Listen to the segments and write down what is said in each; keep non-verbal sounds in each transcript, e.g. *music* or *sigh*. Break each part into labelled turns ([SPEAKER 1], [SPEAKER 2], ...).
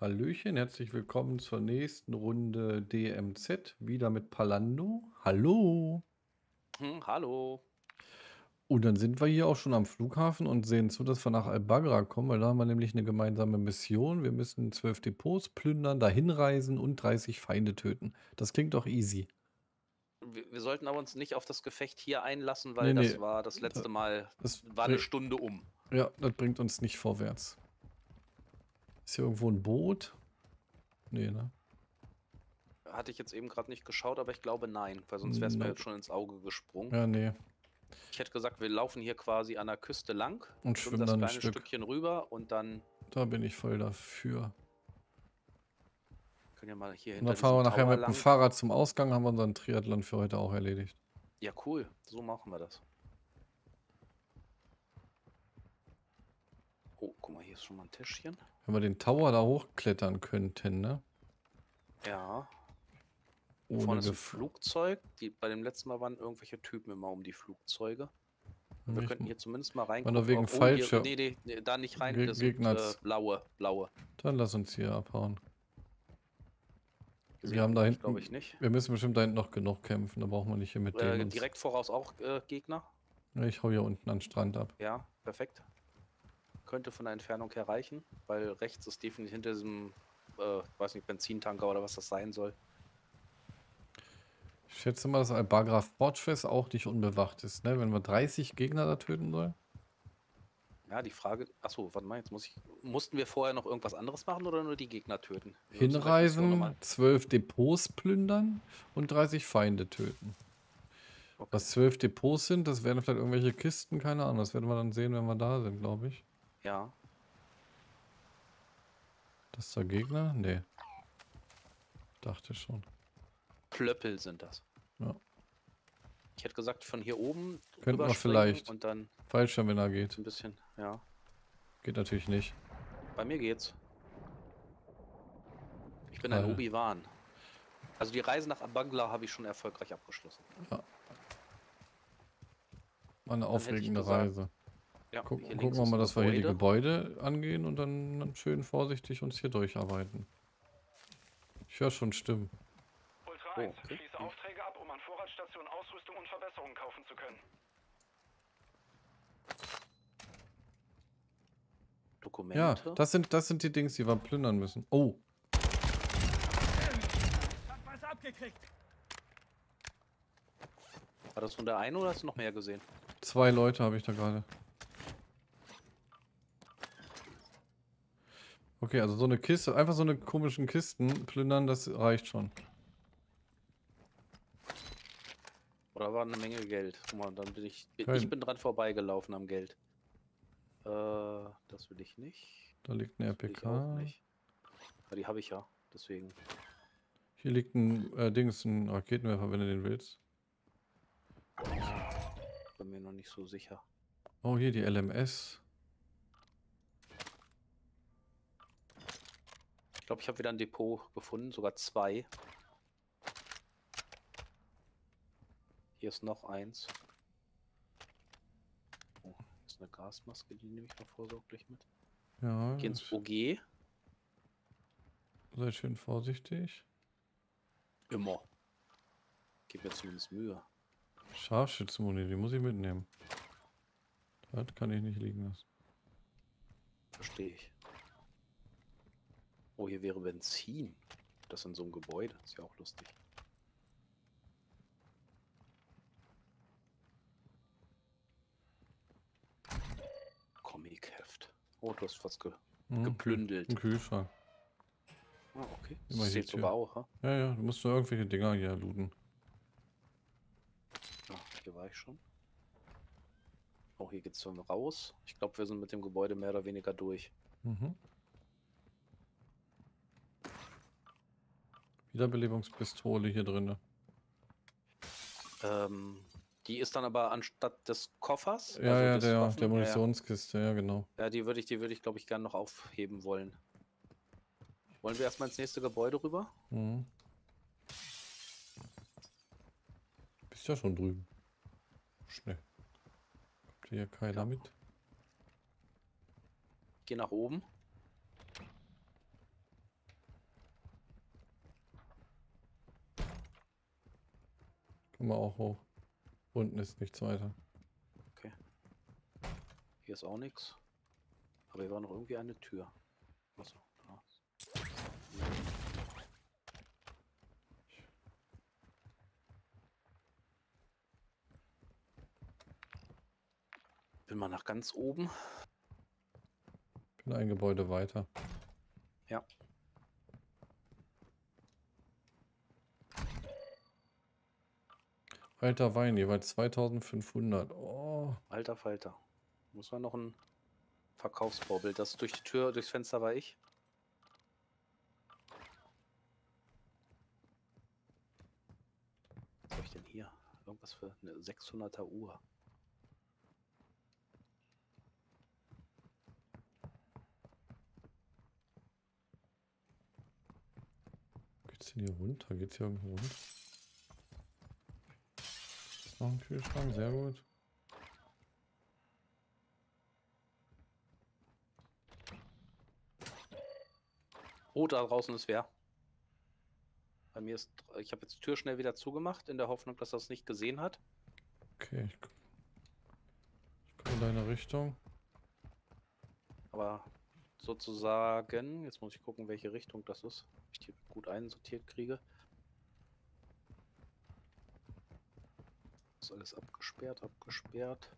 [SPEAKER 1] Hallöchen, herzlich willkommen zur nächsten Runde DMZ. Wieder mit Palando. Hallo.
[SPEAKER 2] Hm, hallo.
[SPEAKER 1] Und dann sind wir hier auch schon am Flughafen und sehen zu, dass wir nach Al-Bagra kommen, weil da haben wir nämlich eine gemeinsame Mission. Wir müssen zwölf Depots plündern, dahin reisen und 30 Feinde töten. Das klingt doch easy.
[SPEAKER 2] Wir, wir sollten aber uns nicht auf das Gefecht hier einlassen, weil
[SPEAKER 1] Nee,
[SPEAKER 2] das
[SPEAKER 1] nee.
[SPEAKER 2] war das letzte Mal,
[SPEAKER 1] Das
[SPEAKER 2] war eine Stunde um.
[SPEAKER 1] Ja, das bringt uns nicht vorwärts. Ist hier irgendwo ein Boot? Nee, ne?
[SPEAKER 2] Hatte ich jetzt eben gerade nicht geschaut, aber ich glaube nein, weil sonst wäre es mir
[SPEAKER 1] Nope.
[SPEAKER 2] jetzt schon ins Auge gesprungen.
[SPEAKER 1] Ja, nee.
[SPEAKER 2] Ich hätte gesagt, wir laufen hier quasi an der Küste lang,
[SPEAKER 1] Und
[SPEAKER 2] schwimmen das
[SPEAKER 1] dann ein
[SPEAKER 2] kleine
[SPEAKER 1] Stück.
[SPEAKER 2] Stückchen rüber und dann
[SPEAKER 1] Da bin ich voll dafür.
[SPEAKER 2] können wir mal hier
[SPEAKER 1] Und
[SPEAKER 2] hinter
[SPEAKER 1] dann fahren wir nachher
[SPEAKER 2] Tower
[SPEAKER 1] mit dem
[SPEAKER 2] lang.
[SPEAKER 1] Fahrrad zum Ausgang, haben wir unseren Triathlon für heute auch erledigt.
[SPEAKER 2] Ja, cool. So machen wir das. Oh, guck mal, hier ist schon mal ein Tischchen.
[SPEAKER 1] Wenn wir den Tower da hochklettern könnten, ne?
[SPEAKER 2] Ja,
[SPEAKER 1] Ohne
[SPEAKER 2] vorne ist ein Flugzeug. Die, bei dem letzten Mal waren irgendwelche Typen immer um die Flugzeuge. Wir könnten hier zumindest mal rein.
[SPEAKER 1] nur wegen
[SPEAKER 2] oh, hier,
[SPEAKER 1] Fallschirm-
[SPEAKER 2] nee, nee, nee, da nicht rein.
[SPEAKER 1] Ge-
[SPEAKER 2] das sind,
[SPEAKER 1] Gegner-
[SPEAKER 2] äh, blaue, blaue.
[SPEAKER 1] Dann lass uns hier abhauen.
[SPEAKER 2] Gesehen
[SPEAKER 1] haben da hinten-
[SPEAKER 2] Glaube ich nicht.
[SPEAKER 1] Wir müssen bestimmt da hinten noch genug kämpfen, da brauchen wir nicht hier mit
[SPEAKER 2] Äh,
[SPEAKER 1] denen.
[SPEAKER 2] direkt voraus auch äh, Gegner.
[SPEAKER 1] Ich hau hier unten an den Strand ab.
[SPEAKER 2] Ja, perfekt. Könnte von der Entfernung her reichen, weil rechts ist definitiv hinter diesem, äh, weiß nicht, Benzintanker oder was das sein soll.
[SPEAKER 1] Ich schätze mal, dass Al-Bagra Fortress auch nicht unbewacht ist, ne? Wenn wir 30 Gegner da töten sollen.
[SPEAKER 2] Ja, die Frage. Achso, warte mal, jetzt muss ich. Mussten wir vorher noch irgendwas anderes machen oder nur die Gegner töten? Wir
[SPEAKER 1] Hinreisen, 12 Depots plündern und 30 Feinde töten.
[SPEAKER 2] Okay.
[SPEAKER 1] Was 12 Depots sind, das werden vielleicht irgendwelche Kisten, keine Ahnung. Das werden wir dann sehen, wenn wir da sind, glaube ich.
[SPEAKER 2] Ja,
[SPEAKER 1] Das ist der Gegner? Nee. Dachte schon.
[SPEAKER 2] Plöppel sind das.
[SPEAKER 1] Ja.
[SPEAKER 2] Ich hätte gesagt, von hier oben.
[SPEAKER 1] Könnten wir vielleicht.
[SPEAKER 2] Und dann
[SPEAKER 1] Fallschirm, wenn er geht.
[SPEAKER 2] ein bisschen, ja.
[SPEAKER 1] Geht natürlich nicht.
[SPEAKER 2] Bei mir geht's. Ich bin ein
[SPEAKER 1] Alter.
[SPEAKER 2] Obi-Wan. Also die Reise nach Abangla habe ich schon erfolgreich abgeschlossen.
[SPEAKER 1] War eine aufregende
[SPEAKER 2] gesagt,
[SPEAKER 1] Reise.
[SPEAKER 2] Ja,
[SPEAKER 1] Guck,
[SPEAKER 2] hier
[SPEAKER 1] gucken wir mal, dass wir hier die Gebäude angehen und dann, dann schön vorsichtig uns hier durcharbeiten. Ich höre schon Stimmen.
[SPEAKER 3] Ultra
[SPEAKER 2] Oh,
[SPEAKER 3] 1,
[SPEAKER 2] okay.
[SPEAKER 3] schließe Aufträge ab, um an Vorratsstationen Ausrüstung und Verbesserungen kaufen zu können.
[SPEAKER 2] Dokumente.
[SPEAKER 1] Ja, das sind, das sind die Dings, die wir plündern müssen. Oh,
[SPEAKER 3] Hab was abgekriegt.
[SPEAKER 2] War das von der einen oder hast du noch mehr gesehen?
[SPEAKER 1] zwei Leute habe ich da gerade. Okay, also so eine Kiste, einfach so eine komischen Kisten plündern, das reicht schon.
[SPEAKER 2] Oder war eine Menge Geld? Guck mal, dann bin ich. Ich bin dran vorbeigelaufen am Geld. Äh, das will ich nicht.
[SPEAKER 1] Da liegt eine
[SPEAKER 2] ich
[SPEAKER 1] RPK.
[SPEAKER 2] nicht. Aber die habe ich ja. Deswegen.
[SPEAKER 1] Hier liegt ein äh, Dings, ein Raketenwerfer, wenn du den willst.
[SPEAKER 2] Bin mir noch nicht so sicher.
[SPEAKER 1] Oh, hier die LMS.
[SPEAKER 2] Glaube, ich habe wieder ein Depot gefunden, sogar zwei. Hier ist noch eins. Oh, hier ist eine Gasmaske, die nehme ich mal vorsorglich mit.
[SPEAKER 1] Ja,
[SPEAKER 2] Geh ins OG.
[SPEAKER 1] seid schön vorsichtig.
[SPEAKER 2] Immer. Gib mir zumindest Mühe.
[SPEAKER 1] Scharfschützenmuni, die muss ich mitnehmen. Das kann ich nicht liegen lassen.
[SPEAKER 2] Verstehe ich. Oh, hier wäre Benzin. Das in so einem Gebäude. Ist ja auch lustig. Comic-Heft. Oh, du hast was ge
[SPEAKER 1] Hm,
[SPEAKER 2] geplündelt.
[SPEAKER 1] Ein Kühlschrank.
[SPEAKER 2] Ah, okay.
[SPEAKER 1] Immer
[SPEAKER 2] Das zählt sogar auch, ha?
[SPEAKER 1] Ja, ja, du musst nur irgendwelche Dinger hier looten.
[SPEAKER 2] Ah, hier war ich schon. Oh, hier geht's dann raus. Ich glaube, wir sind mit dem Gebäude mehr oder weniger durch.
[SPEAKER 1] Mhm. Wiederbelebungspistole hier drin.
[SPEAKER 2] Ähm, die ist dann aber anstatt des Koffers.
[SPEAKER 1] Ja,
[SPEAKER 2] also
[SPEAKER 1] ja, der,
[SPEAKER 2] Waffen-
[SPEAKER 1] der
[SPEAKER 2] ja, ja.
[SPEAKER 1] Munitionskiste, ja, genau.
[SPEAKER 2] Ja, die würde ich, die würde ich, glaube ich, gerne noch aufheben wollen. Wollen wir erstmal ins nächste Gebäude rüber?
[SPEAKER 1] Mhm. Bist ja schon drüben. Schnell. Kommt hier keiner
[SPEAKER 2] Ja.
[SPEAKER 1] mit?
[SPEAKER 2] Geh nach oben.
[SPEAKER 1] Komm mal auch hoch. Unten ist nichts weiter.
[SPEAKER 2] Hier ist auch nichts. Aber hier war noch irgendwie eine Tür. Achso, da. Bin mal nach ganz oben.
[SPEAKER 1] Bin ein Gebäude weiter.
[SPEAKER 2] Ja.
[SPEAKER 1] Alter Wein, jeweils 2500. Oh,
[SPEAKER 2] Alter Falter. Muss man noch ein Verkaufsvorbild. Das durch die Tür, durchs Fenster war ich. Was habe ich denn hier? Irgendwas für eine 600er Uhr.
[SPEAKER 1] geht's denn hier runter? Geht's hier irgendwo runter? Noch ein Kühlschrank, sehr gut.
[SPEAKER 2] Oh, da draußen ist wer. Bei mir ist. Ich habe jetzt die Tür schnell wieder zugemacht, in der Hoffnung, dass er es nicht gesehen hat.
[SPEAKER 1] Okay, ich, ich gucke in deine Richtung.
[SPEAKER 2] Aber sozusagen, jetzt muss ich gucken, welche Richtung das ist. Ob ich die gut einsortiert kriege. Ist alles abgesperrt, abgesperrt.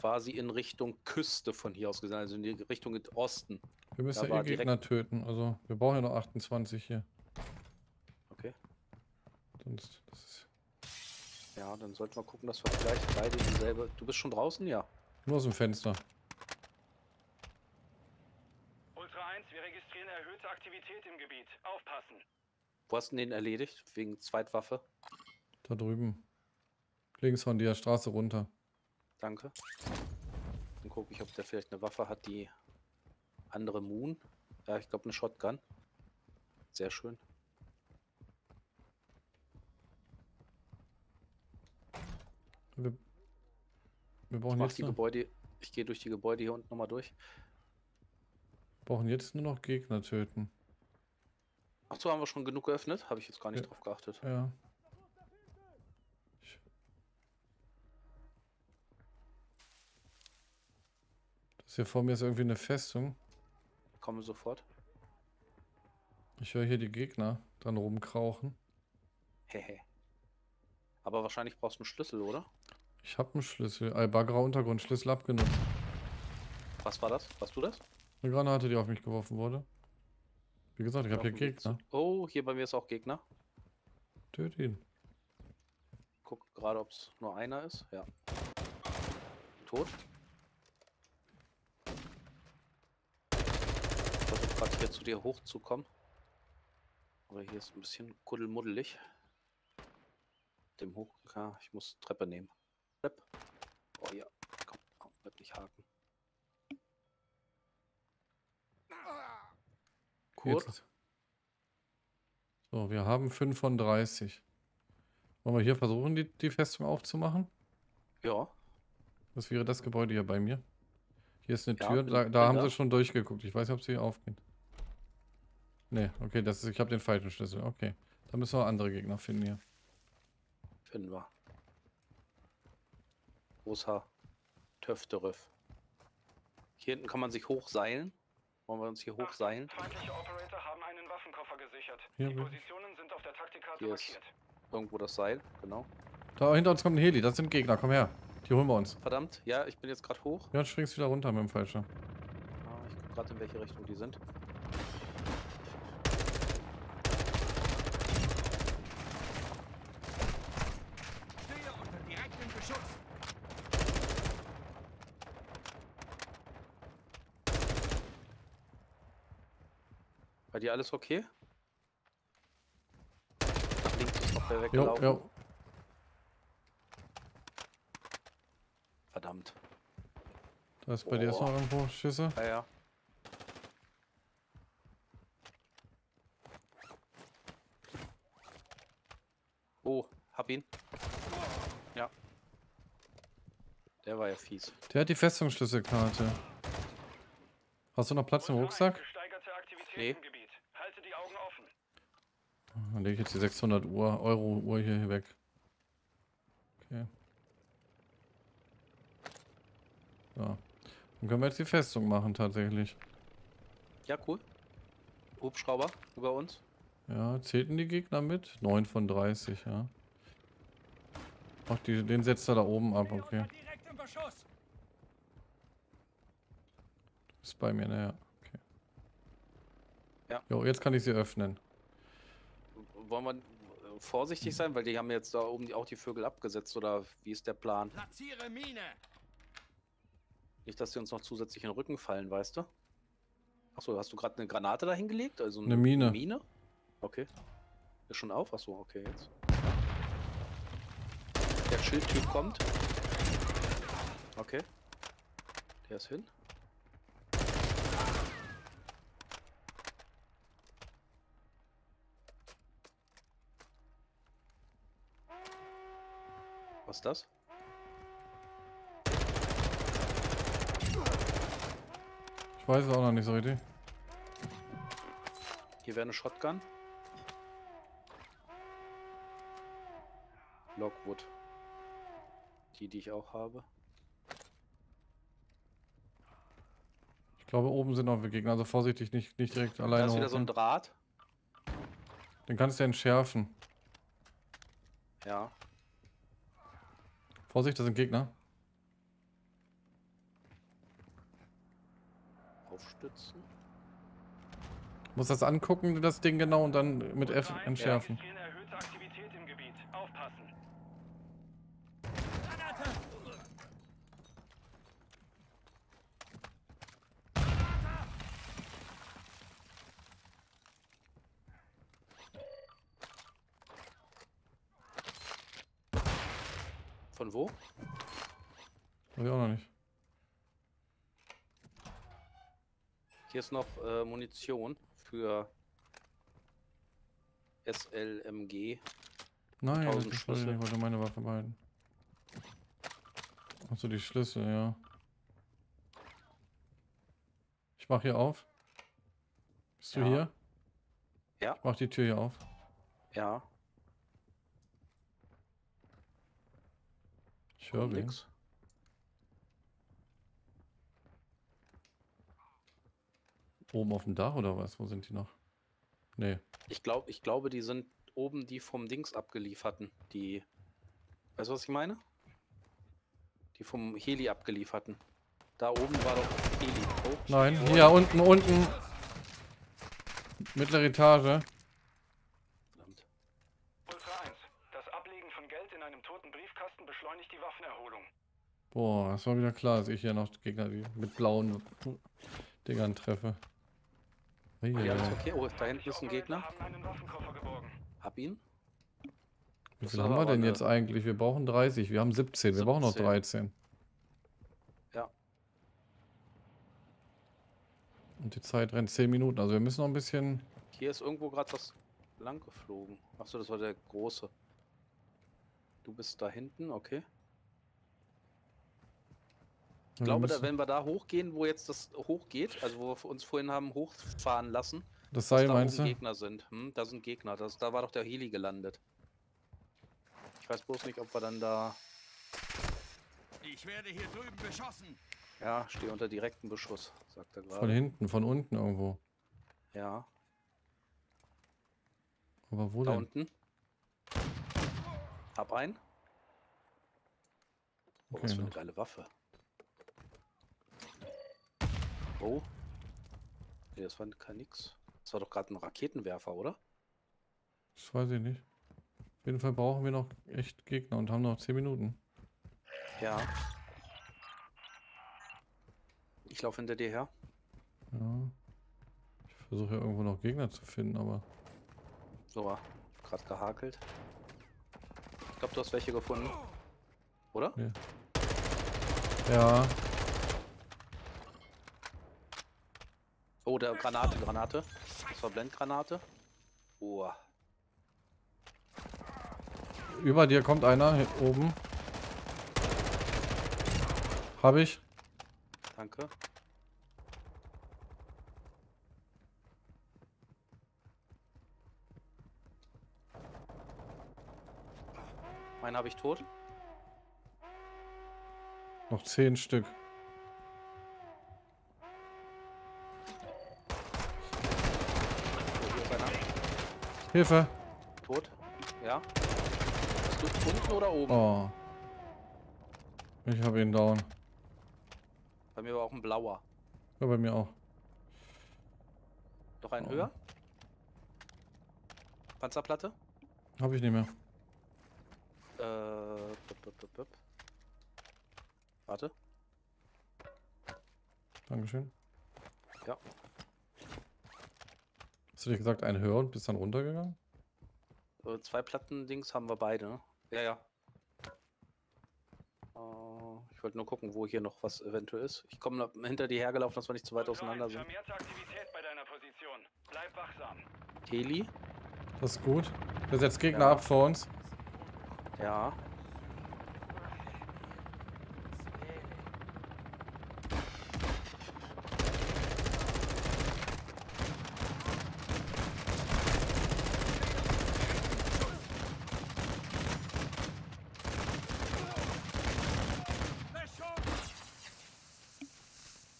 [SPEAKER 2] Quasi in Richtung Küste von hier aus gesehen, also in die Richtung in Osten.
[SPEAKER 1] Wir müssen
[SPEAKER 2] Da
[SPEAKER 1] ja
[SPEAKER 2] war
[SPEAKER 1] eh
[SPEAKER 2] direkt-
[SPEAKER 1] Gegner töten. Also, wir brauchen ja noch 28 hier.
[SPEAKER 2] Okay.
[SPEAKER 1] Sonst, das ist
[SPEAKER 2] Ja, dann sollten wir gucken, dass wir vielleicht beide dieselbe. Du bist schon draußen? Ja.
[SPEAKER 1] nur aus dem Fenster.
[SPEAKER 3] Ultra 1, wir registrieren erhöhte Aktivität im Gebiet. Aufpassen.
[SPEAKER 2] Wo hast du den erledigt? Wegen Zweitwaffe.
[SPEAKER 1] Da drüben. Links von der Straße runter.
[SPEAKER 2] Danke. Dann gucke ich, ob der vielleicht eine Waffe hat, die andere Moon. Ja, ich glaube eine Shotgun. Sehr schön.
[SPEAKER 1] Wir, wir
[SPEAKER 2] Ich
[SPEAKER 1] brauchen,
[SPEAKER 2] mach
[SPEAKER 1] jetzt
[SPEAKER 2] die Gebäude. Ich gehe durch die Gebäude hier unten nochmal durch.
[SPEAKER 1] brauchen jetzt nur noch Gegner töten.
[SPEAKER 2] Ach so, haben wir schon genug geöffnet? Habe ich jetzt gar nicht
[SPEAKER 1] Ja.
[SPEAKER 2] drauf geachtet.
[SPEAKER 1] Ja. Hier vor mir ist irgendwie eine Festung.
[SPEAKER 2] Komme sofort.
[SPEAKER 1] Ich höre hier die Gegner dran rumkrauchen.
[SPEAKER 2] Hehe. Aber wahrscheinlich brauchst du einen Schlüssel, oder?
[SPEAKER 1] Ich habe einen Schlüssel. Albagra Untergrund, Schlüssel abgenommen.
[SPEAKER 2] Was war das? Warst du das?
[SPEAKER 1] Eine Granate, die auf mich geworfen wurde. Wie gesagt, ich habe hier Gegner.
[SPEAKER 2] Oh, hier bei mir ist auch Gegner.
[SPEAKER 1] Töt ihn.
[SPEAKER 2] Guck gerade, ob es nur einer ist. Ja. Tot. Hier zu dir hochzukommen. Aber hier ist ein bisschen kuddelmuddelig. Dem hoch. Ja, ich muss Treppe nehmen. Treppe. Oh ja. Komm, komm, bleib nicht haken.
[SPEAKER 1] Jetzt. So, wir haben 5 von 30. Wollen wir hier versuchen, die, die Festung aufzumachen?
[SPEAKER 2] Ja.
[SPEAKER 1] Was wäre das Gebäude hier bei mir? Hier ist eine
[SPEAKER 2] Ja,
[SPEAKER 1] Tür, da, da haben
[SPEAKER 2] da.
[SPEAKER 1] sie schon durchgeguckt. Ich weiß nicht, ob sie aufgeht. Nee, okay, das ist, ich habe den falschen Schlüssel. Okay, da müssen wir andere Gegner finden hier.
[SPEAKER 2] Finden wir. Großer Töfteröff. Hier hinten kann man sich hochseilen. Wollen wir uns hier hochseilen?
[SPEAKER 3] Feindliche Operator haben einen Waffenkoffer gesichert.
[SPEAKER 1] Hier
[SPEAKER 3] Die. Positionen sind auf der Taktikkarte
[SPEAKER 2] Hier ist-
[SPEAKER 3] markiert.
[SPEAKER 2] Irgendwo das Seil, genau.
[SPEAKER 1] Da hinter uns kommt ein Heli, das sind Gegner, komm her. Die holen wir uns.
[SPEAKER 2] Verdammt, ja, ich bin jetzt gerade hoch.
[SPEAKER 1] Ja, springst wieder runter mit dem Fallschirm.
[SPEAKER 2] Ah, ich gucke gerade in welche Richtung die sind.
[SPEAKER 4] Stehe unter direktem Beschuss.
[SPEAKER 2] Bei dir alles okay? Nach links ist noch
[SPEAKER 1] Jo,
[SPEAKER 2] weggelaufen.
[SPEAKER 1] jo.
[SPEAKER 2] Verdammt.
[SPEAKER 1] Da ist bei dir ist noch irgendwo Schüsse.
[SPEAKER 2] Ja, ja. Oh, hab ihn. Ja. Der war ja fies.
[SPEAKER 1] Der hat die Festungsschlüsselkarte. Hast du noch Platz im Rucksack?
[SPEAKER 3] 1, Gesteigerte Aktivität
[SPEAKER 2] Nee
[SPEAKER 1] lege ich jetzt die 600 Uhr, Euro Uhr hier weg. Okay. So. Dann können wir jetzt die Festung machen tatsächlich.
[SPEAKER 2] Ja, cool. Hubschrauber über uns.
[SPEAKER 1] Ja, zählten die Gegner mit? 9 von 30, ja. Ach, die, den setzt er da oben ab, okay. Ist bei mir, naja, okay.
[SPEAKER 2] Ja.
[SPEAKER 1] Jo, jetzt kann ich sie öffnen.
[SPEAKER 2] Wollen wir äh, vorsichtig sein, weil die haben jetzt da oben die, auch die Vögel abgesetzt oder wie ist der Plan?
[SPEAKER 4] Platziere Mine.
[SPEAKER 2] Nicht, dass sie uns noch zusätzlich in den Rücken fallen, weißt du? Achso, hast du gerade eine Granate da hingelegt? Also
[SPEAKER 1] Eine Mine.
[SPEAKER 2] Mine? Okay. Ist schon auf? Achso, okay, jetzt. Der Schildtyp kommt. Okay. Der ist hin. Was ist das?
[SPEAKER 1] Ich weiß es auch noch nicht so richtig.
[SPEAKER 2] Hier wäre eine Shotgun. Lockwood. Die, die ich auch habe.
[SPEAKER 1] Ich glaube, oben sind noch Gegner, also vorsichtig, nicht, nicht direkt
[SPEAKER 2] Da
[SPEAKER 1] alleine
[SPEAKER 2] ist wieder so ein. Draht.
[SPEAKER 1] Den kannst du entschärfen.
[SPEAKER 2] Ja.
[SPEAKER 1] Vorsicht, das sind Gegner.
[SPEAKER 2] Aufstützen.
[SPEAKER 1] Muss das angucken, das Ding genau, und dann mit F
[SPEAKER 3] Ultra 1,
[SPEAKER 1] entschärfen.
[SPEAKER 3] Wir registrieren erhöhte Aktivität im Gebiet. Aufpassen.
[SPEAKER 4] Granate.
[SPEAKER 2] Von wo?
[SPEAKER 1] Weiß ich auch noch nicht.
[SPEAKER 2] Hier ist noch äh, Munition für SLMG.
[SPEAKER 1] Nein, das
[SPEAKER 2] 1000
[SPEAKER 1] ist
[SPEAKER 2] Schlüssel.
[SPEAKER 1] ich wollte meine Waffe behalten. Achso, die Schlüssel, ja. Ich mach hier auf. Bist du
[SPEAKER 2] Ja.
[SPEAKER 1] hier?
[SPEAKER 2] Ja.
[SPEAKER 1] Ich mach die Tür hier auf.
[SPEAKER 2] Ja.
[SPEAKER 1] Ich höre
[SPEAKER 2] nix.
[SPEAKER 1] Oben auf dem Dach oder was? Wo sind die noch? Nee.
[SPEAKER 2] Ich, glaub, ich glaube, die sind oben die vom Dings abgelieferten. Die. Weißt du, was ich meine? Die vom Heli abgelieferten. Da oben war doch Heli. Oh,
[SPEAKER 1] Nein, hier unten, unten. Mittlere Etage.
[SPEAKER 2] verdammt.
[SPEAKER 3] Ultra 1. Das Ablegen von Geld in einem toten Briefkasten beschleunigt die Waffenerholung.
[SPEAKER 1] Boah, das war wieder klar, dass ich hier noch Gegner mit blauen Dingern treffe.
[SPEAKER 2] Ja, ist okay. Oh, da hinten ist ein Gegner.
[SPEAKER 3] haben einen Waffenkoffer geborgen.
[SPEAKER 2] Hab ihn.
[SPEAKER 1] Wie viel haben wir denn jetzt eigentlich? Wir brauchen 30. Wir haben 17. Wir brauchen noch
[SPEAKER 2] 17.
[SPEAKER 1] 13.
[SPEAKER 2] Ja.
[SPEAKER 1] Und die Zeit rennt 10 Minuten. Also wir müssen noch ein bisschen.
[SPEAKER 2] Hier ist irgendwo gerade was lang geflogen. Achso, das war der große. Du bist da hinten, okay. Ich glaube, da, wenn wir da hochgehen, wo jetzt das hochgeht, also wo wir uns vorhin haben hochfahren lassen,
[SPEAKER 1] das
[SPEAKER 2] dass
[SPEAKER 1] Seil
[SPEAKER 2] da
[SPEAKER 1] meinst
[SPEAKER 2] oben
[SPEAKER 1] du?
[SPEAKER 2] Gegner sind. Hm, da sind Gegner. Das, da war doch der Heli gelandet. Ich weiß bloß nicht, ob wir dann da...
[SPEAKER 4] Ich werde hier drüben beschossen.
[SPEAKER 2] Ja, stehe unter direktem Beschuss, sagt er
[SPEAKER 1] Von
[SPEAKER 2] gerade.
[SPEAKER 1] hinten, von unten irgendwo.
[SPEAKER 2] Ja,
[SPEAKER 1] Aber wo
[SPEAKER 2] da
[SPEAKER 1] denn?
[SPEAKER 2] unten. Hab einen. Oh,
[SPEAKER 1] Okay,
[SPEAKER 2] was für eine
[SPEAKER 1] noch.
[SPEAKER 2] geile Waffe. Oh. Nee, das war kein nix. Das war doch gerade ein Raketenwerfer, oder?
[SPEAKER 1] Das weiß ich nicht. Auf jeden Fall brauchen wir noch echt Gegner und haben noch 10 Minuten.
[SPEAKER 2] Ja. Ich laufe hinter dir her.
[SPEAKER 1] Ja. Ich versuche ja irgendwo noch Gegner zu finden, aber.
[SPEAKER 2] So, gerade gehakelt. Ich glaube, du hast welche gefunden. Oder?
[SPEAKER 1] Ja.
[SPEAKER 2] Oh, der Granate, Granate. Das war Blendgranate. Oh,
[SPEAKER 1] Über dir kommt einer hier oben. Hab ich.
[SPEAKER 2] danke. Meinen habe ich tot.
[SPEAKER 1] Noch 10 Stück.
[SPEAKER 2] ist einer.
[SPEAKER 1] Hilfe!
[SPEAKER 2] Tot. Ja. Bist du unten oder oben?
[SPEAKER 1] Oh. Ich habe ihn down.
[SPEAKER 2] Bei mir war auch ein blauer.
[SPEAKER 1] Ja, bei mir auch.
[SPEAKER 2] Noch einen
[SPEAKER 1] Oh.
[SPEAKER 2] höher. Panzerplatte.
[SPEAKER 1] Habe ich nicht mehr.
[SPEAKER 2] Äh, bup, bup, bup. Warte.
[SPEAKER 1] Dankeschön.
[SPEAKER 2] Ja.
[SPEAKER 1] Hast du dir gesagt, ein höher und bist dann runtergegangen?
[SPEAKER 2] Äh, zwei Platten-Dings haben wir beide, ne? Ja, ja. Äh, ich wollte nur gucken, wo hier noch was eventuell ist. Ich komme hinter dir hergelaufen, dass wir nicht zu weit auseinander
[SPEAKER 3] 1,
[SPEAKER 2] sind.
[SPEAKER 3] vermehrte Aktivität bei deiner Position. Bleib wachsam.
[SPEAKER 2] Heli.
[SPEAKER 1] Das ist gut. Der setzt Gegner
[SPEAKER 2] Ja.
[SPEAKER 1] ab vor uns.
[SPEAKER 2] Ja.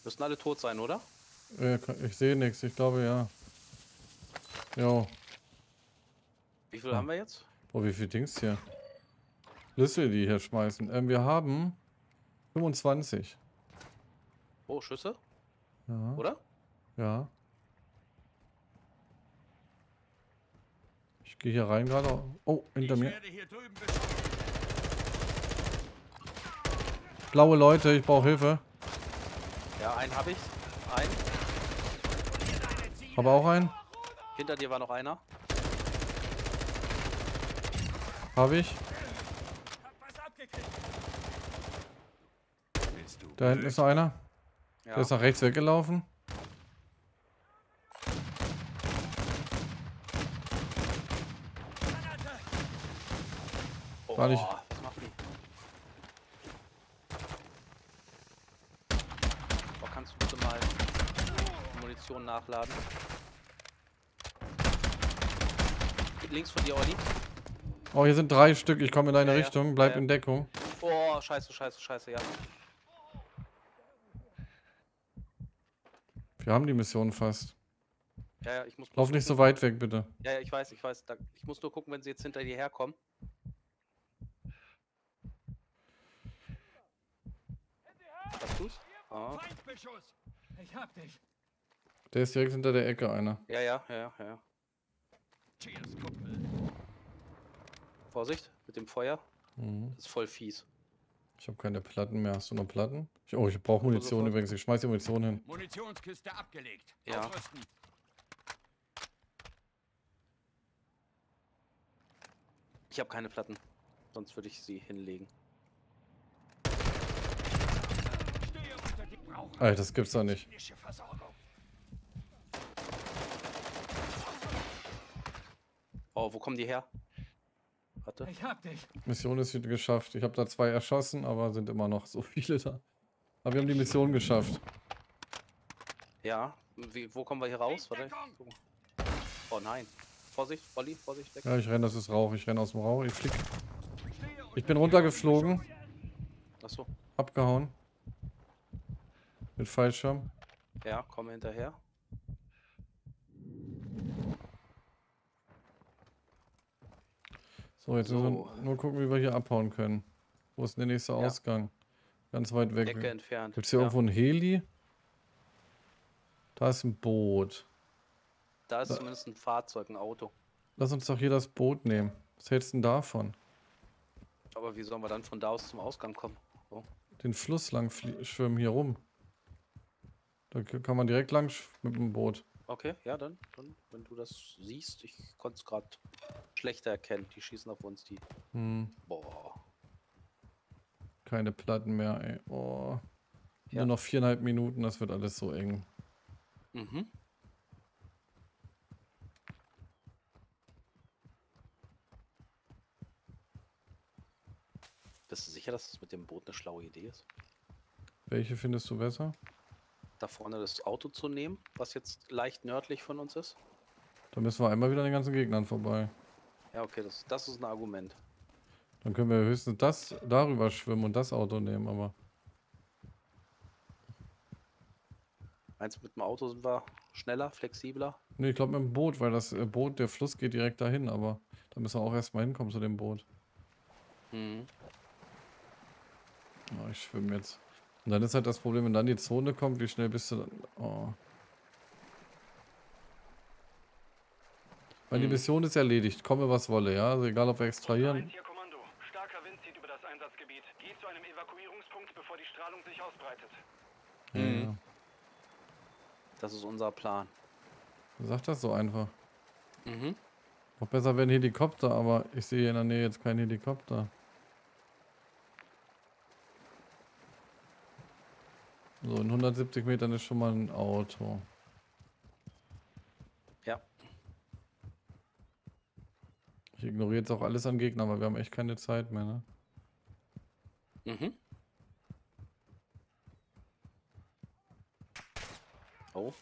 [SPEAKER 2] Müssen alle tot sein, oder?
[SPEAKER 1] Äh, Ich sehe nichts, ich glaube ja. Jo.
[SPEAKER 2] Wie viel
[SPEAKER 1] Ah.
[SPEAKER 2] haben wir jetzt?
[SPEAKER 1] Boah, wie viel Dings hier? Schlüssel, die hier schmeißen. Ähm, wir haben 25.
[SPEAKER 2] Oh, Schüsse,
[SPEAKER 1] Ja.
[SPEAKER 2] oder?
[SPEAKER 1] Ja. Ich gehe hier rein gerade. Oh, hinter
[SPEAKER 4] Ich
[SPEAKER 1] mir. Blaue Leute, ich brauche Hilfe.
[SPEAKER 2] Ja, einen habe ich. Einen.
[SPEAKER 1] Habe auch einen.
[SPEAKER 2] Hinter dir war noch einer.
[SPEAKER 1] Habe ich. Da hinten ist noch einer.
[SPEAKER 2] Ja.
[SPEAKER 1] Der ist nach rechts weggelaufen.
[SPEAKER 2] Oh,
[SPEAKER 1] War nicht-
[SPEAKER 2] was macht die? Oh, kannst du bitte mal die Munition nachladen? Links von dir, Olli.
[SPEAKER 1] Oh, hier sind drei Stück. Ich komme in deine
[SPEAKER 2] Ja.
[SPEAKER 1] Richtung. Bleib
[SPEAKER 2] Ja,
[SPEAKER 1] in Deckung.
[SPEAKER 2] Oh, scheiße, scheiße, scheiße, ja.
[SPEAKER 1] Wir haben die Mission fast.
[SPEAKER 2] Ja, ja, ich muss bloß
[SPEAKER 1] Lauf nicht so weit weg, bitte.
[SPEAKER 2] Ja, ja, ich weiß, ich weiß. Da, ich muss nur gucken, wenn sie jetzt hinter dir herkommen. Hast du's?
[SPEAKER 4] Feindbeschuss. Ich hab dich.
[SPEAKER 1] Der ist direkt hinter der Ecke einer.
[SPEAKER 2] Ja, ja, ja, ja.
[SPEAKER 4] Cheers, Kumpel.
[SPEAKER 2] Vorsicht mit dem Feuer.
[SPEAKER 1] Mhm.
[SPEAKER 2] Das ist voll fies.
[SPEAKER 1] Ich habe keine Platten mehr. Hast du noch Platten? Ich, oh, ich brauche Munition
[SPEAKER 2] sofort.
[SPEAKER 1] übrigens. Ich schmeiß die Munition hin.
[SPEAKER 4] Munitionskiste abgelegt.
[SPEAKER 2] Ja.
[SPEAKER 4] Ausrüsten.
[SPEAKER 2] Ich habe keine Platten. Sonst würde ich sie hinlegen.
[SPEAKER 1] Alter, das gibt's doch nicht.
[SPEAKER 2] Oh, wo kommen die her? Warte.
[SPEAKER 4] Ich hab dich.
[SPEAKER 1] Mission ist wieder geschafft. Ich habe da zwei erschossen, aber sind immer noch so viele da. Aber wir haben die Mission geschafft.
[SPEAKER 2] Ja. Wie, wo kommen wir hier raus? Warte.
[SPEAKER 4] Deckung.
[SPEAKER 2] Oh nein. Vorsicht, Olli, Vorsicht, weg.
[SPEAKER 1] Ja, ich renne, das ist Rauch. Ich renne aus dem Rauch. Ich flieg. Ich bin runtergeflogen.
[SPEAKER 2] Achso.
[SPEAKER 1] Abgehauen. Mit Fallschirm.
[SPEAKER 2] Ja, komme hinterher.
[SPEAKER 1] So, jetzt müssen
[SPEAKER 2] So.
[SPEAKER 1] wir nur gucken, wie wir hier abhauen können. Wo ist denn der nächste
[SPEAKER 2] Ja.
[SPEAKER 1] Ausgang? Ganz weit weg.
[SPEAKER 2] Ecke entfernt.
[SPEAKER 1] Gibt es hier
[SPEAKER 2] ja.
[SPEAKER 1] irgendwo ein Heli? Da ist ein Boot.
[SPEAKER 2] Da ist
[SPEAKER 1] da-
[SPEAKER 2] zumindest ein Fahrzeug, ein Auto.
[SPEAKER 1] Lass uns doch hier das Boot nehmen. Was hältst du denn davon?
[SPEAKER 2] Aber wie sollen wir dann von da aus zum Ausgang kommen? So.
[SPEAKER 1] Den Fluss lang schwimmen hier rum. Da kann man direkt lang mit dem Boot.
[SPEAKER 2] Okay, ja, dann, dann, wenn du das siehst, ich konnte es gerade schlechter erkennen. Die schießen auf uns, die.
[SPEAKER 1] Hm,
[SPEAKER 2] Boah.
[SPEAKER 1] keine Platten mehr, ey. Oh.
[SPEAKER 2] Ja.
[SPEAKER 1] Nur noch viereinhalb Minuten, das wird alles so eng.
[SPEAKER 2] Mhm. Bist du sicher, dass das mit dem Boot eine schlaue Idee ist?
[SPEAKER 1] Welche findest du besser?
[SPEAKER 2] Da vorne das Auto zu nehmen, was jetzt leicht nördlich von uns ist?
[SPEAKER 1] Da müssen wir einmal wieder an den ganzen Gegnern vorbei.
[SPEAKER 2] Ja, okay, das, das ist ein Argument.
[SPEAKER 1] Dann können wir höchstens das darüber schwimmen und das Auto nehmen, aber.
[SPEAKER 2] Eins mit dem Auto sind wir schneller, flexibler.
[SPEAKER 1] Nee, ich glaube mit dem Boot, weil das äh, Boot, der Fluss geht direkt dahin, aber da müssen wir auch erstmal hinkommen zu dem Boot.
[SPEAKER 2] Mhm.
[SPEAKER 1] Ja, ich schwimme jetzt. Und dann ist halt das Problem, wenn dann die Zone kommt, wie schnell bist du dann? Oh. Weil die
[SPEAKER 2] Hm.
[SPEAKER 1] Mission ist erledigt, komme was wolle, ja. Also egal ob wir extrahieren.
[SPEAKER 3] 1 hier Kommando. Starker Wind zieht über das Einsatzgebiet. Geht zu einem Evakuierungspunkt, bevor die Strahlung sich ausbreitet.
[SPEAKER 1] Ja, ja.
[SPEAKER 2] Das ist unser Plan.
[SPEAKER 1] Sag das so einfach.
[SPEAKER 2] Mhm.
[SPEAKER 1] Noch besser wäre ein Helikopter, aber ich sehe hier in der Nähe jetzt keinen Helikopter. So, in 170 Metern ist schon mal ein Auto.
[SPEAKER 2] Ja.
[SPEAKER 1] Ich ignoriere jetzt auch alles an Gegnern, weil wir haben echt keine Zeit mehr, ne?
[SPEAKER 2] Mhm. Oh,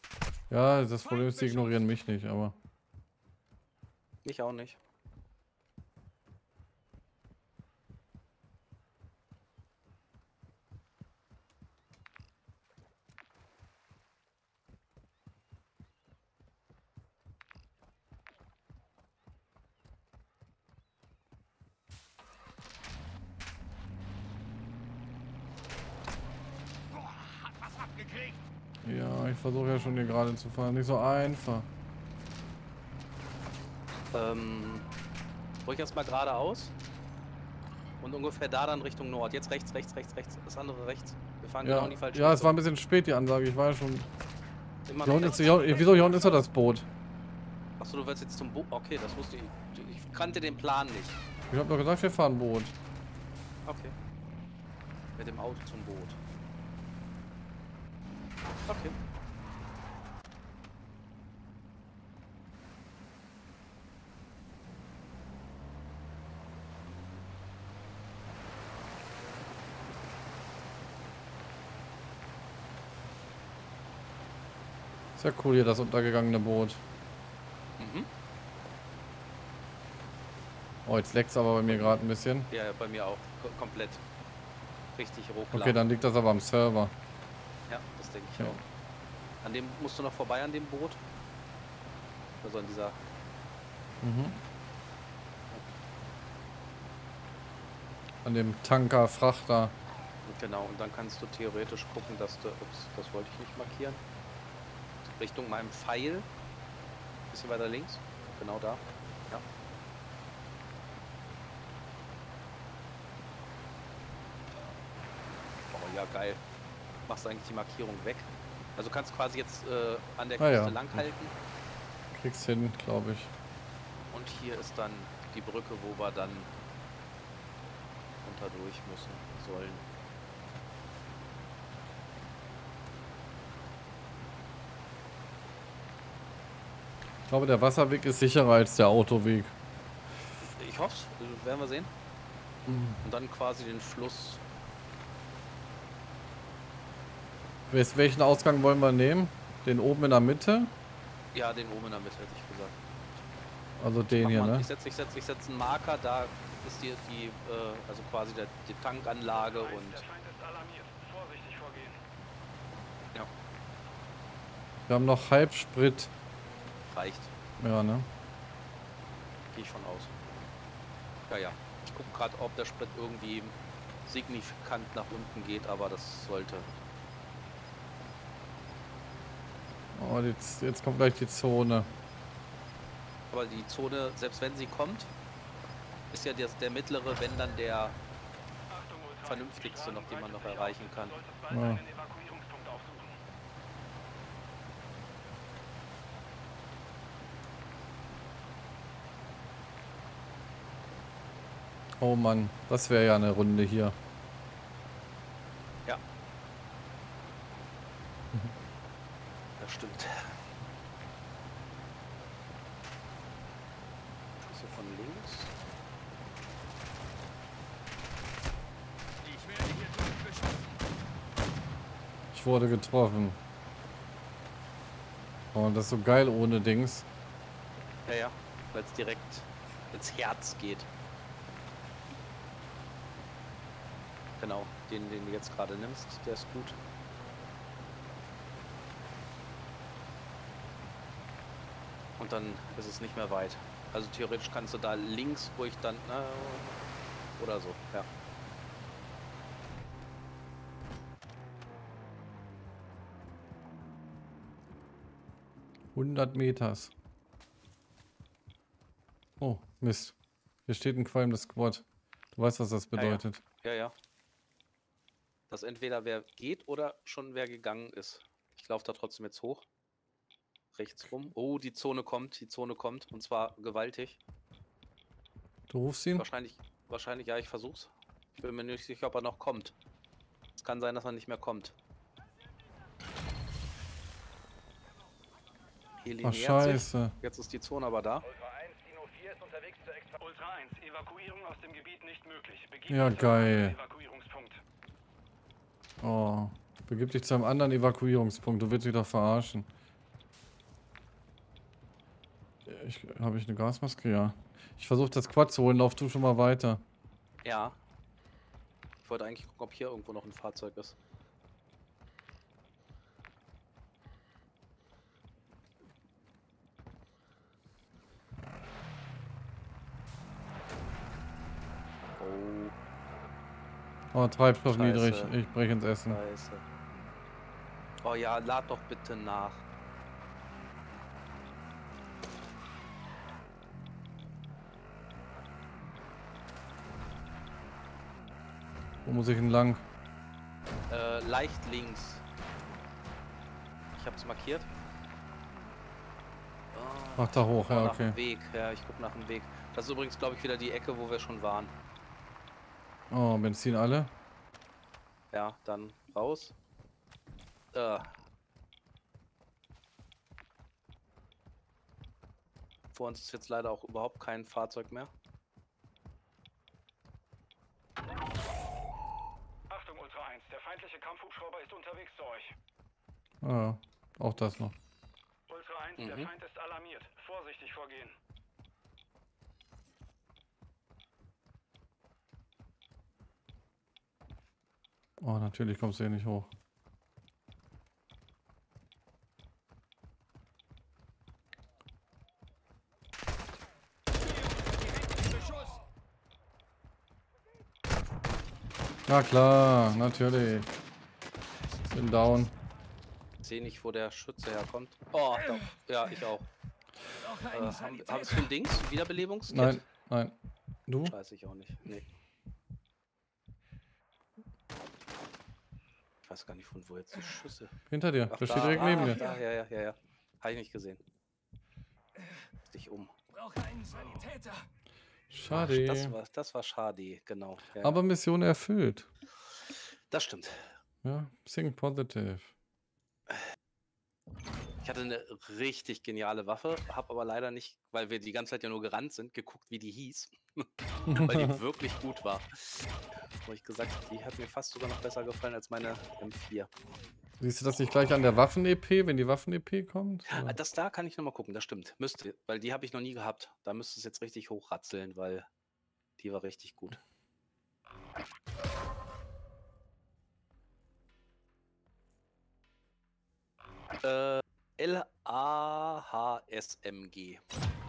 [SPEAKER 1] Ja, das Problem ist, sie ignorieren mich nicht, aber.
[SPEAKER 2] mich auch nicht.
[SPEAKER 4] Boah, hat was abgekriegt.
[SPEAKER 1] Ja, ich versuche ja schon hier gerade zu fahren. Nicht so einfach.
[SPEAKER 2] Ähm, ruhig erstmal geradeaus. Und ungefähr da dann Richtung Nord. Jetzt rechts, rechts, rechts, rechts. Das andere rechts. Wir fahren genau
[SPEAKER 1] Ja,
[SPEAKER 2] in die falsche
[SPEAKER 1] ja, es war ein bisschen spät, die Ansage. Ich war ja schon.
[SPEAKER 2] Immer
[SPEAKER 1] Hier
[SPEAKER 2] noch
[SPEAKER 1] unten ist, hier, wieso hier unten ist doch das Boot?
[SPEAKER 2] Achso, du willst jetzt zum Boot. Okay, das wusste ich. Ich kannte den Plan nicht.
[SPEAKER 1] Ich hab doch gesagt, wir fahren Boot.
[SPEAKER 2] Okay. Mit dem Auto zum Boot. Okay.
[SPEAKER 1] Ja cool hier, das untergegangene Boot.
[SPEAKER 2] Mhm.
[SPEAKER 1] Oh, jetzt leckt's aber bei mir gerade ein bisschen.
[SPEAKER 2] Ja, bei mir auch. Ko- komplett. Richtig hochgeladen.
[SPEAKER 1] Okay, dann liegt das aber am Server.
[SPEAKER 2] Ja, das denke ich
[SPEAKER 1] Ja.
[SPEAKER 2] auch. An dem musst du noch vorbei an dem Boot. Also an dieser.
[SPEAKER 1] Mhm. An dem Tanker, Frachter.
[SPEAKER 2] Genau, und dann kannst du theoretisch gucken, dass du. Ups, das wollte ich nicht markieren. Richtung meinem Pfeil. Bisschen weiter links. Genau da. Ja. Oh ja, geil. Machst eigentlich die Markierung weg. Also kannst quasi jetzt äh, an der
[SPEAKER 1] Ah,
[SPEAKER 2] Küste
[SPEAKER 1] ja.
[SPEAKER 2] langhalten.
[SPEAKER 1] Krieg's hin, glaube ich.
[SPEAKER 2] Und hier ist dann die Brücke, wo wir dann unter durch müssen sollen.
[SPEAKER 1] Glaube, der Wasserweg ist sicherer als der Autoweg.
[SPEAKER 2] Ich hoffe es, werden wir sehen. Und dann quasi den Fluss.
[SPEAKER 1] Wes- Welchen Ausgang wollen wir nehmen? Den oben in der Mitte?
[SPEAKER 2] Ja, den oben in der Mitte hätte ich gesagt.
[SPEAKER 1] Also den hier, ne?
[SPEAKER 2] Ich setze ich setz, ich setz einen Marker, da ist die, die äh, also quasi der, die Tankanlage und
[SPEAKER 3] Der Feind ist alarmiert. Vorsichtig vorgehen.
[SPEAKER 1] Wir haben noch Halbsprit.
[SPEAKER 2] Reicht.
[SPEAKER 1] Ja, ne?
[SPEAKER 2] Gehe ich von aus. Ja, ja. Ich gucke gerade, ob der Sprit irgendwie signifikant nach unten geht, aber das sollte.
[SPEAKER 1] Oh, jetzt, jetzt kommt gleich die Zone.
[SPEAKER 2] Aber die Zone, selbst wenn sie kommt, ist ja das, der mittlere, wenn dann der vernünftigste noch, den man noch erreichen kann.
[SPEAKER 1] Ja.
[SPEAKER 3] einen Evakuierungspunkt aufsuchen.
[SPEAKER 1] Oh Mann, das wäre ja eine Runde hier.
[SPEAKER 2] Ja. *laughs* Das stimmt. Schüsse von links.
[SPEAKER 4] Ich werde hier drüben beschossen.
[SPEAKER 1] Ich wurde getroffen. Oh, das ist so geil ohne Dings.
[SPEAKER 2] Ja, ja. Weil es direkt ins Herz geht. Genau, den, den du jetzt gerade nimmst, der ist gut. Und dann ist es nicht mehr weit. Also theoretisch kannst du da links, wo ich dann. Na, oder so, ja.
[SPEAKER 1] Hundert Meters. Oh, Mist. Hier steht ein qualmendes Squad. Du weißt, was das
[SPEAKER 2] Ja, ja.
[SPEAKER 1] bedeutet.
[SPEAKER 2] Ja, ja. Dass entweder wer geht oder schon wer gegangen ist. Ich laufe da trotzdem jetzt hoch. Rechts rum. Oh, die Zone kommt, die Zone kommt. Und zwar gewaltig.
[SPEAKER 1] Du rufst ihn?
[SPEAKER 2] Wahrscheinlich, wahrscheinlich, ja, ich versuch's. Ich bin mir nicht sicher, ob er noch kommt. Es kann sein, dass er nicht mehr kommt. Hier
[SPEAKER 1] Ach,
[SPEAKER 2] sich.
[SPEAKER 1] scheiße.
[SPEAKER 2] Jetzt ist die Zone aber da.
[SPEAKER 3] Ultra 1, Dino 4 ist unterwegs zur Extra Ultra 1, Evakuierung aus dem Gebiet nicht möglich. Begib
[SPEAKER 1] Ja, geil.
[SPEAKER 3] Evakuierungspunkt.
[SPEAKER 1] Oh. Begib dich zu einem anderen Evakuierungspunkt. Du dich doch verarschen. Habe ich eine Gasmaske? Ja. Ich versuche das Quad zu holen. Lauf du schon mal weiter.
[SPEAKER 2] Ja. Ich wollte eigentlich gucken, ob hier irgendwo noch ein Fahrzeug ist. Oh,
[SPEAKER 1] Oh, Treibstoff
[SPEAKER 2] Scheiße.
[SPEAKER 1] niedrig. Ich breche ins Essen.
[SPEAKER 2] scheiße. Oh ja, lad doch bitte nach.
[SPEAKER 1] Wo muss ich denn lang?
[SPEAKER 2] Äh, leicht links. Ich hab's markiert. Oh,
[SPEAKER 1] Ach, da hoch.
[SPEAKER 2] oh,
[SPEAKER 1] Ja,
[SPEAKER 2] nach
[SPEAKER 1] okay.
[SPEAKER 2] Weg. Ja, ich guck nach dem Weg. Das ist übrigens, glaube ich, wieder die Ecke, wo wir schon waren.
[SPEAKER 1] Oh, Benzin alle.
[SPEAKER 2] Ja, dann raus. Äh. Vor uns ist jetzt leider auch überhaupt kein Fahrzeug mehr.
[SPEAKER 3] Achtung, Ultra 1, der feindliche Kampfhubschrauber ist unterwegs zu euch.
[SPEAKER 1] Ah, auch das noch.
[SPEAKER 3] Ultra 1, der
[SPEAKER 2] Mhm.
[SPEAKER 3] Feind ist alarmiert. Vorsichtig vorgehen.
[SPEAKER 1] Oh, natürlich kommst du hier nicht hoch. Na klar, natürlich. Bin down.
[SPEAKER 2] Ich sehe nicht, wo der Schütze herkommt. Oh, da, ja, ich auch. Äh, haben, hast du ein Dings? Wiederbelebungskit?
[SPEAKER 1] Nein, nein. Du?
[SPEAKER 2] Scheiße, ich auch nicht. Nee. Weiß gar nicht, von wo jetzt die Schüsse.
[SPEAKER 1] Hinter dir.
[SPEAKER 2] Ach,
[SPEAKER 1] Der steht direkt neben
[SPEAKER 2] ah,
[SPEAKER 1] dir.
[SPEAKER 2] Da, ja, ja, ja, ja. Habe ich nicht gesehen. Dich um.
[SPEAKER 4] Brauche einen Sanitäter.
[SPEAKER 1] Schade.
[SPEAKER 2] Das war, das war schade, genau. Ja,
[SPEAKER 1] Aber Mission erfüllt.
[SPEAKER 2] das stimmt.
[SPEAKER 1] Ja, Think Positive.
[SPEAKER 2] Ich hatte eine richtig geniale Waffe, habe aber leider nicht, weil wir die ganze Zeit ja nur gerannt sind, geguckt, wie die hieß. *laughs* weil die *laughs* wirklich gut war. Wo ich gesagt, die hat mir fast sogar noch besser gefallen als meine M4.
[SPEAKER 1] Siehst du das nicht gleich an der Waffen-EP, wenn die Waffen-EP kommt?
[SPEAKER 2] Ah,
[SPEAKER 1] Oder?
[SPEAKER 2] Das da kann ich nochmal gucken, das stimmt. Müsste, weil die habe ich noch nie gehabt. Da müsste es jetzt richtig hochratzeln, weil die war richtig gut. Äh, L-A-H-S-M-G.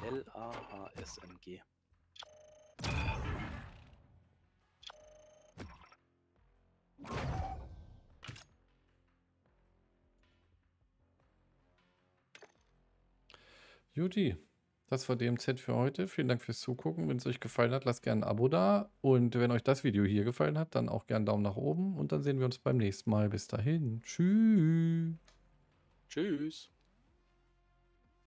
[SPEAKER 2] L-A-H-S-M-G.
[SPEAKER 1] Juti, das war DMZ für heute. Vielen Dank fürs Zugucken. Wenn es euch gefallen hat, lasst gerne ein Abo da. Und wenn euch das Video hier gefallen hat, dann auch gerne einen Daumen nach oben. Und dann sehen wir uns beim nächsten Mal. Bis dahin. Tschüss.
[SPEAKER 2] Tschüss.